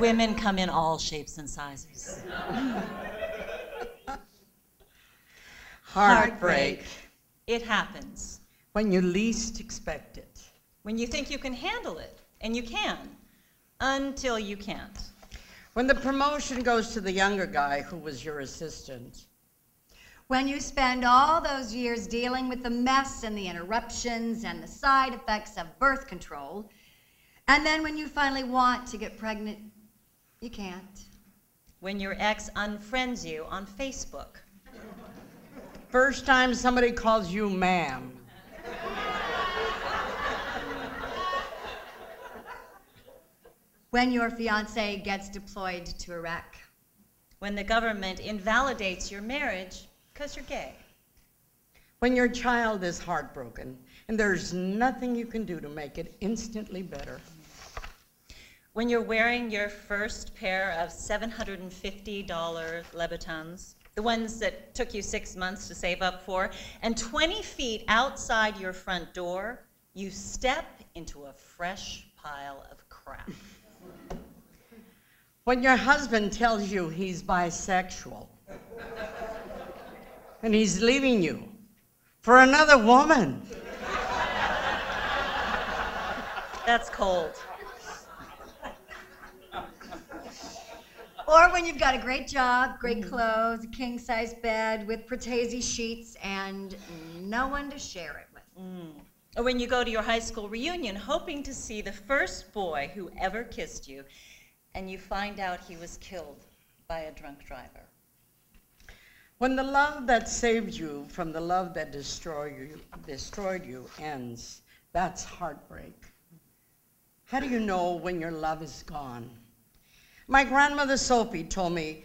Women come in all shapes and sizes. Heartbreak. It happens When you least expect it. when you think you can handle it, and you can, until you can't. When the promotion goes to the younger guy who was your assistant. When you spend all those years dealing with the mess and the interruptions and the side effects of birth control, and then when you finally want to get pregnant, you can't. When your ex unfriends you on Facebook. First time somebody calls you ma'am. When your fiance gets deployed to Iraq. When the government invalidates your marriage because you're gay. When your child is heartbroken and there's nothing you can do to make it instantly better. When you're wearing your first pair of $750 Louboutins, the ones that took you six months to save up for, and 20 feet outside your front door, you step into a fresh pile of crap. When your husband tells you he's bisexual and he's leaving you for another woman. That's cold. Or when you've got a great job, great clothes, a king size bed with Pratesi sheets, and no one to share it with. Mm. Or when you go to your high school reunion hoping to see the first boy who ever kissed you, and you find out he was killed by a drunk driver. When the love that saved you from the love that destroyed you, destroyed you ends, that's heartbreak. How do you know when your love is gone? My grandmother Sophie told me,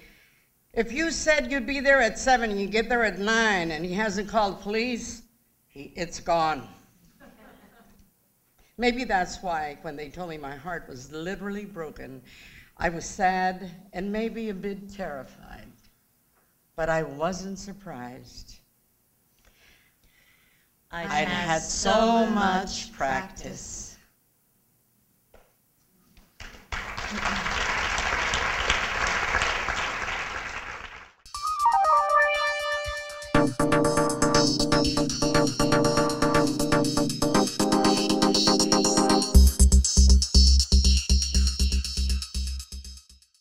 if you said you'd be there at seven, you get there at nine, and he hasn't called police, he, it's gone. Maybe that's why when they told me my heart was literally broken, I was sad and maybe a bit terrified. But I wasn't surprised. I'd I'd had so much practice.